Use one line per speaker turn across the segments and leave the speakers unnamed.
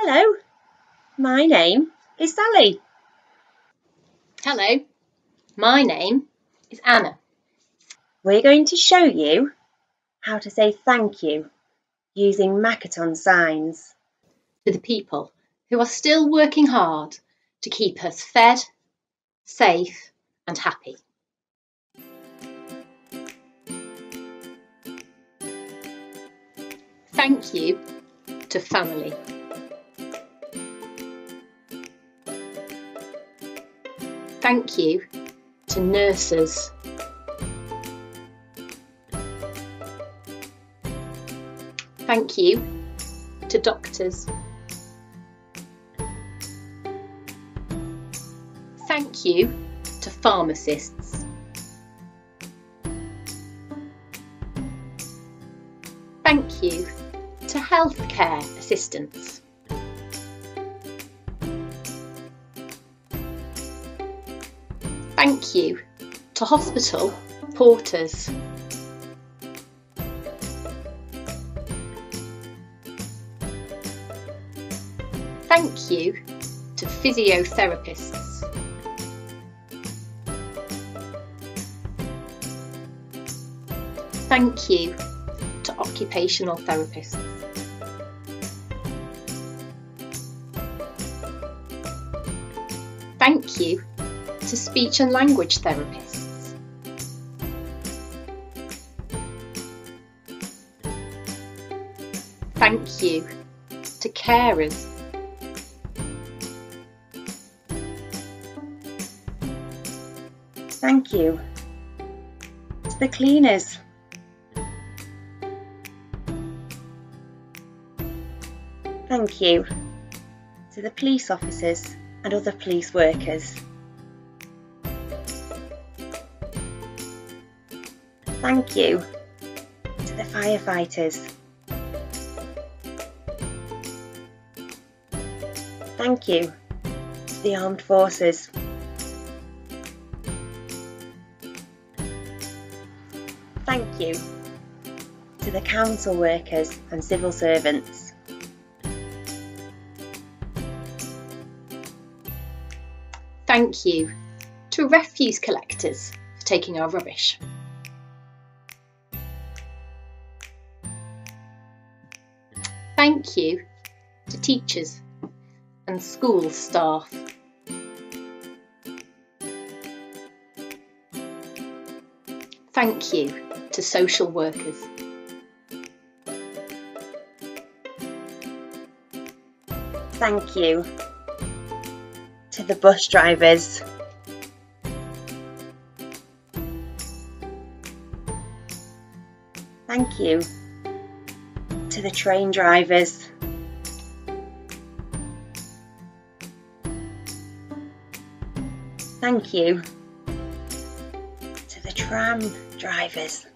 Hello, my name is Sally.
Hello, my name is Anna.
We're going to show you how to say thank you using Makaton signs.
To the people who are still working hard to keep us fed, safe, and happy. Thank you to family. Thank you to nurses. Thank you to doctors. Thank you to pharmacists. Thank you to healthcare assistants. Thank you to hospital porters. Thank you to physiotherapists. Thank you to occupational therapists. Thank you to speech and language therapists. Thank you to carers.
Thank you to the cleaners. Thank you to the police officers and other police workers. Thank you to the firefighters. Thank you to the armed forces. Thank you to the council workers and civil servants.
Thank you to refuse collectors for taking our rubbish. Thank you to teachers and school staff. Thank you to social workers.
Thank you to the bus drivers. Thank you to the train drivers. Thank you to the tram drivers.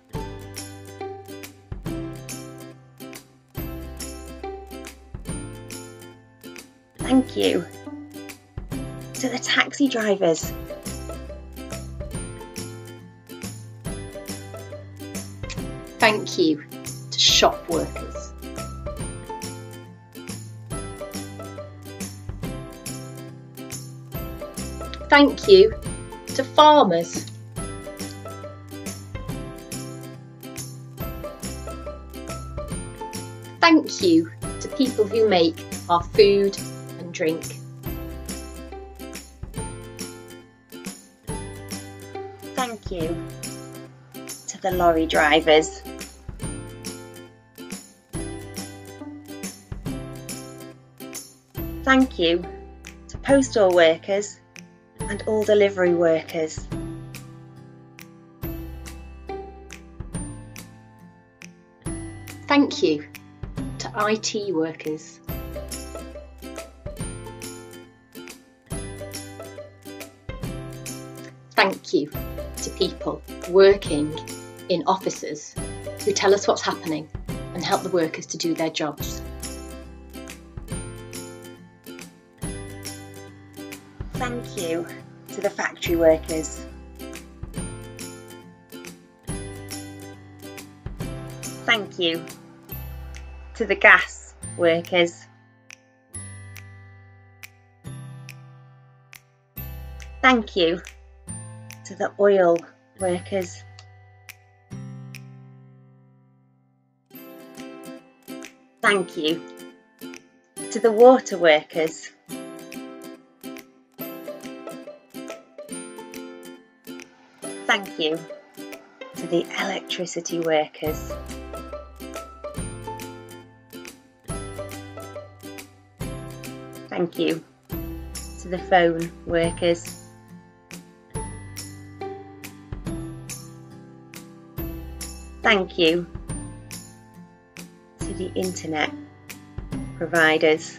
Thank you to the taxi drivers.
Thank you to shop workers. Thank you to farmers. Thank you to people who make our food and drink.
Thank you to the lorry drivers. Thank you to postal workers and all delivery workers.
Thank you to IT workers. Thank you to people working in offices who tell us what's happening and help the workers to do their jobs.
thank you to the factory workers. Thank you to the gas workers. Thank you to the oil workers. Thank you to the water workers. Thank you to the electricity workers. Thank you to the phone workers. Thank you to the internet providers.